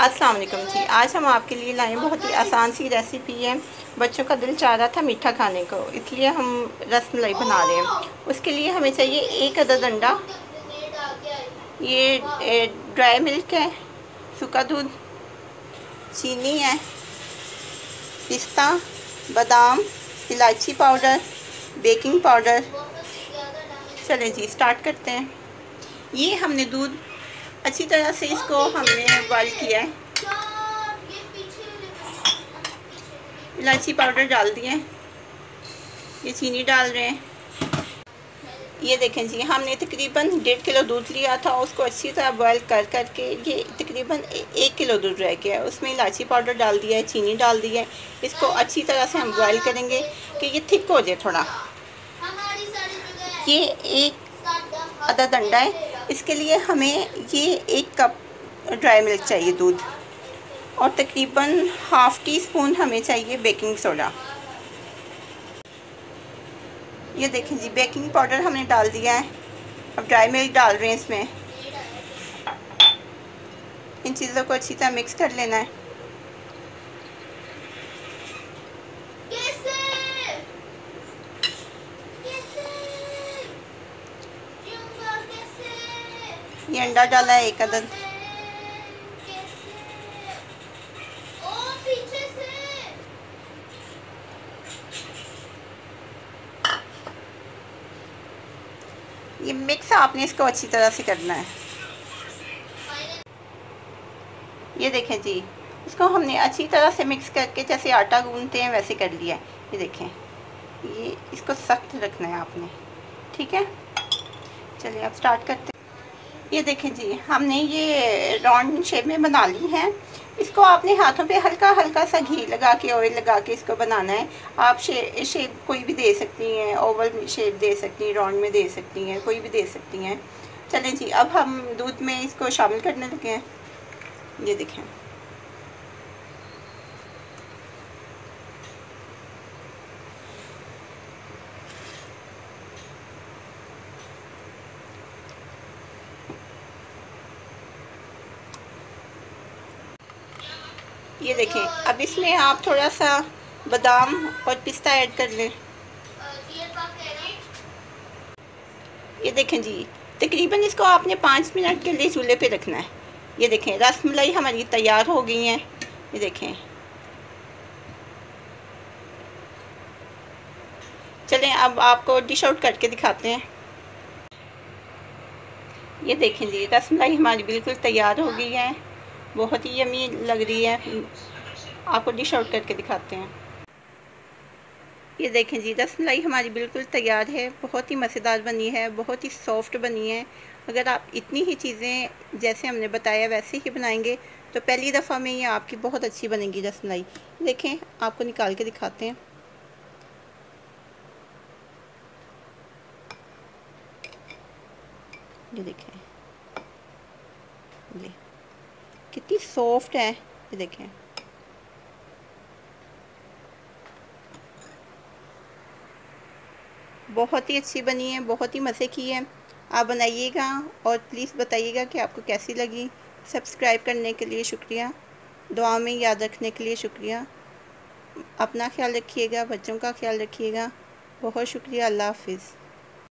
अस्सलाम वालेकुम जी। आज हम आपके लिए लाए बहुत ही आसान सी रेसिपी है। बच्चों का दिल चाह रहा था मीठा खाने को, इसलिए हम रस मलाई बना रहे हैं। उसके लिए हमें चाहिए एक अदद अंडा। ये ड्राई मिल्क है, सूखा दूध, चीनी है, पिस्ता, बादाम, इलायची पाउडर, बेकिंग पाउडर। चलें जी, स्टार्ट करते हैं। ये हमने दूध अच्छी तरह से इसको हमने बॉइल किया है। इलायची पाउडर डाल दिए। ये चीनी डाल रहे हैं। ये देखें जी, हमने तकरीबन डेढ़ किलो दूध लिया था, उसको अच्छी तरह बॉयल कर कर के ये तकरीबन एक किलो दूध रह गया है। उसमें इलायची पाउडर डाल दिया है, चीनी डाल दिया है। इसको अच्छी तरह से हम बॉयल करेंगे कि ये थिक हो जाए थोड़ा। ये एक अदद अंडा है। इसके लिए हमें ये एक कप ड्राई मिल्क चाहिए दूध। और तकरीबन हाफ़ टी स्पून हमें चाहिए बेकिंग सोडा ये देखें जी बेकिंग पाउडर हमने डाल दिया है। अब ड्राई मिल्क डाल रहे हैं इसमें। इन चीज़ों को अच्छी तरह मिक्स कर लेना है। ये अंडा डाला है एक अदद। ये मिक्स आपने इसको अच्छी तरह से करना है। ये देखें जी, इसको हमने अच्छी तरह से मिक्स करके जैसे आटा गूंदते हैं वैसे कर लिया है। ये देखें, ये इसको सख्त रखना है आपने, ठीक है? चलिए अब स्टार्ट करते ये देखें जी हमने ये राउंड शेप में बना ली है। इसको आपने हाथों पे हल्का हल्का सा घी लगा के ऑयल लगा के इसको बनाना है। आप शे, शेप कोई भी दे सकती हैं ओवल शेप दे सकती हैं राउंड में दे सकती हैं कोई भी दे सकती हैं। चलें जी अब हम दूध में इसको शामिल करने लगे हैं। ये देखें। ये देखें अब इसमें आप थोड़ा सा बादाम और पिस्ता ऐड कर लें। ये देखें जी, तकरीबन इसको आपने पाँच मिनट के लिए चूल्हे पे रखना है। ये देखें रस मलाई हमारी तैयार हो गई हैं। ये देखें। चलें, अब आपको डिश आउट करके दिखाते हैं। ये देखें जी रस मलाई हमारी बिल्कुल तैयार हो गई है। बहुत ही यमी लग रही है। आपको डिश आउट करके दिखाते हैं। ये देखें जी रसमलाई हमारी बिल्कुल तैयार है। बहुत ही मज़ेदार बनी है, बहुत ही सॉफ्ट बनी है। अगर आप इतनी ही चीज़ें जैसे हमने बताया वैसे ही बनाएँगे तो पहली दफ़ा में ये आपकी बहुत अच्छी बनेगी रसमलाई देखें, आपको निकाल के दिखाते हैं। ये देखें। ले। कितनी सॉफ्ट है। ये देखें। बहुत ही अच्छी बनी है, बहुत ही मज़े की है। आप बनाइएगा और प्लीज़ बताइएगा कि आपको कैसी लगी। सब्सक्राइब करने के लिए शुक्रिया। दुआ में याद रखने के लिए शुक्रिया। अपना ख्याल रखिएगा, बच्चों का ख्याल रखिएगा। बहुत शुक्रिया, अल्लाह हाफिज़।